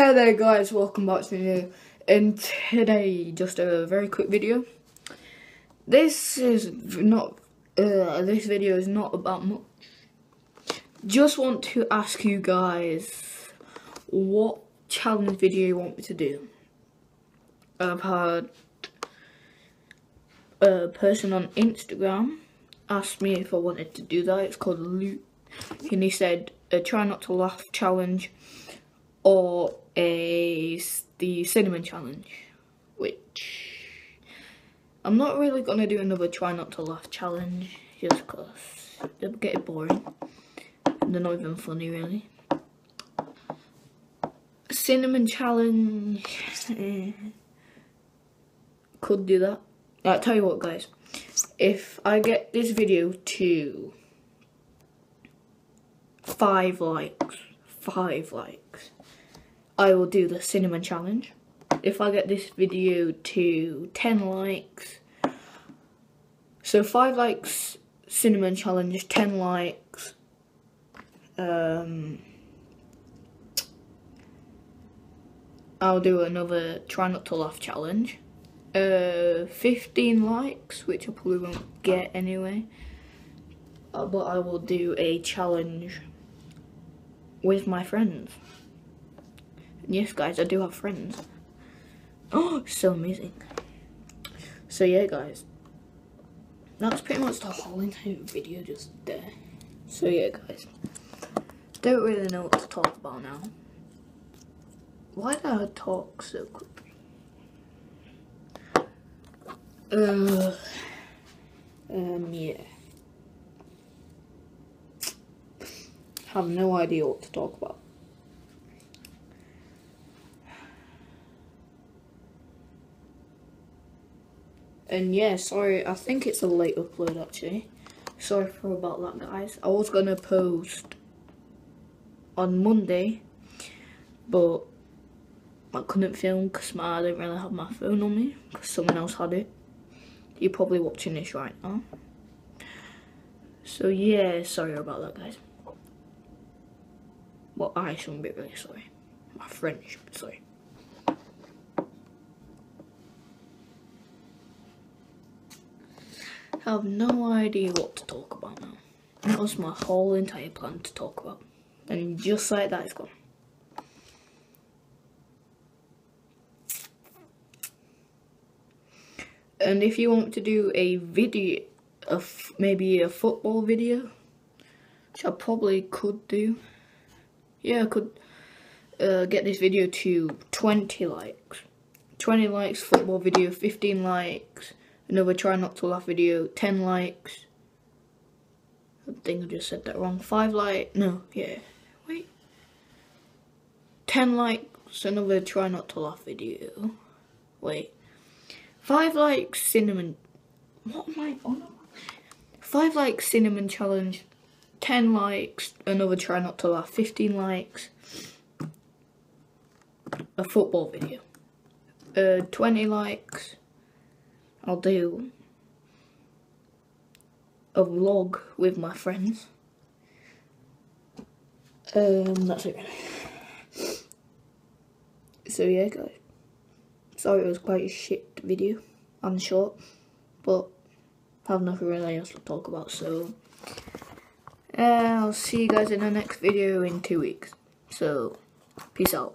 Hi there guys, welcome back to me and today just a very quick video. This is not, uh, this video is not about much. Just want to ask you guys what challenge video you want me to do. I've had a person on Instagram ask me if I wanted to do that, it's called Luke and he said a try not to laugh challenge or a the cinnamon challenge, which I'm not really gonna do another try not to laugh challenge just cause they're getting boring. And they're not even funny really. Cinnamon challenge, eh, could do that. I'll tell you what, guys. If I get this video to five likes, five likes, I will do the cinnamon challenge. If I get this video to 10 likes, so 5 likes cinnamon challenge, 10 likes, um, I'll do another try not to laugh challenge. Uh, 15 likes, which I probably won't get anyway. Uh, but I will do a challenge with my friends. Yes, guys, I do have friends. Oh, so amazing. So yeah, guys. That's pretty much the whole entire video just there. So yeah, guys. Don't really know what to talk about now. Why did I talk so quickly? Uh, um, yeah. Have no idea what to talk about. And yeah, sorry, I think it's a late upload actually. Sorry for about that guys. I was gonna post on Monday, but I couldn't film because I didn't really have my phone on me because someone else had it. You're probably watching this right now. So yeah, sorry about that guys. Well, I shouldn't be really sorry. My friend should be sorry. Have no idea what to talk about now. That was my whole entire plan to talk about. And just like that, it's gone. And if you want to do a video, of maybe a football video, which I probably could do. Yeah, I could uh, get this video to 20 likes. 20 likes, football video, 15 likes, Another try not to laugh video, 10 likes. I think I just said that wrong. 5 like, no, yeah, wait. 10 likes, another try not to laugh video. Wait. 5 likes, cinnamon. What am I on? 5 likes, cinnamon challenge. 10 likes, another try not to laugh. 15 likes, a football video. Uh, 20 likes, I'll do a vlog with my friends. Um, that's it. So yeah, guys. Sorry it was quite a shit video and short, but I have nothing really else to talk about, so uh, I'll see you guys in the next video in two weeks. So, peace out.